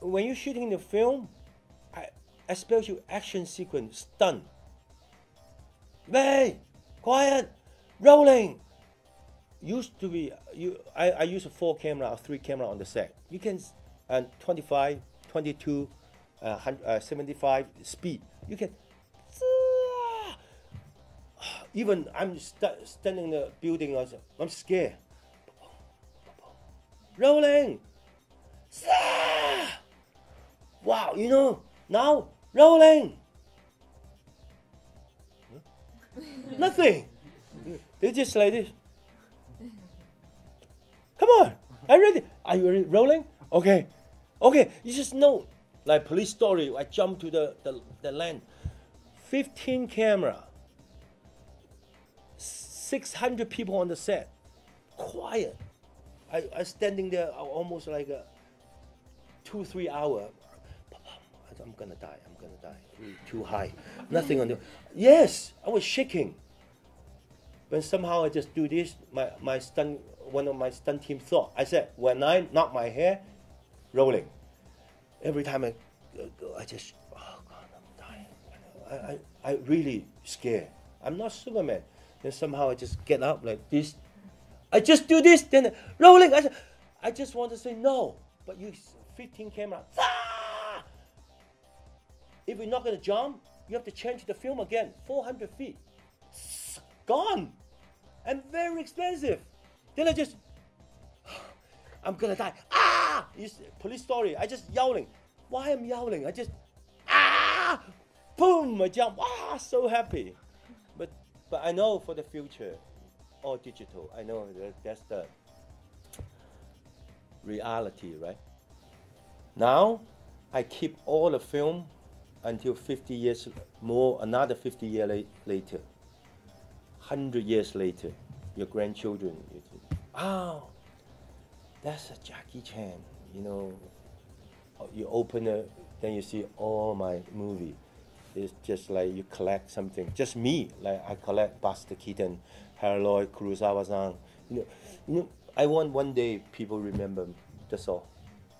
when you're shooting the film, I, especially action sequence, stunt. Hey, quiet, rolling. Used to be you. I, I use a four camera or three camera on the set. You can and 25, 22, uh, uh, 75 speed. You can. Even I'm st- standing in the building. I was- I'm scared. Rolling. Wow, you know, now rolling. Nothing. They just like this. Come on, you ready? Are you ready? rolling? Okay, okay. You just know, like police story. I jump to the the, the land. Fifteen camera. Six hundred people on the set. Quiet. I I standing there uh, almost like a two three hour. I'm gonna die. I'm gonna die. Too high. Nothing on the. Yes, I was shaking. When somehow I just do this, my my stunt one of my stunt team thought. I said when I knock my hair, rolling. Every time I, I just oh God, I'm dying. I I, I really scared. I'm not Superman. Then somehow I just get up like this. I just do this, then rolling. I, I just want to say no, but you 15 camera. Ah! If you're not gonna jump, you have to change the film again. 400 feet, gone, and very expensive. Then I just, I'm gonna die. Ah! It's police story. I just yelling. Why I'm yelling? I just, ah! Boom! I jump. Ah! So happy. But but I know for the future, all digital. I know that that's the reality, right? Now, I keep all the film until 50 years more, another 50 years la- later, 100 years later, your grandchildren, you think, oh, that's a Jackie Chan, you know. You open it, then you see all my movie. It's just like you collect something. Just me, like I collect Buster Keaton, Harold Kurosawa-san. You know, you know, I want one day people remember. me. That's all.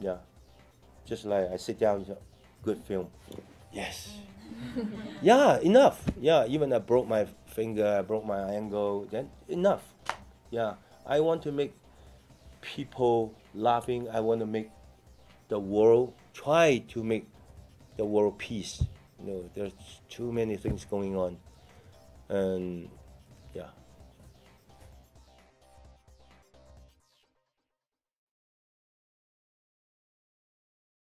Yeah. Just like I sit down, good film. Yes. yeah, enough. Yeah, even I broke my finger, I broke my ankle. Then enough. Yeah, I want to make people laughing. I want to make the world try to make the world peace. You know, there's too many things going on, and yeah,